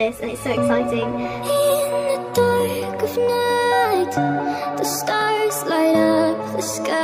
this and it's so exciting. In the dark of night, the stars light up the sky.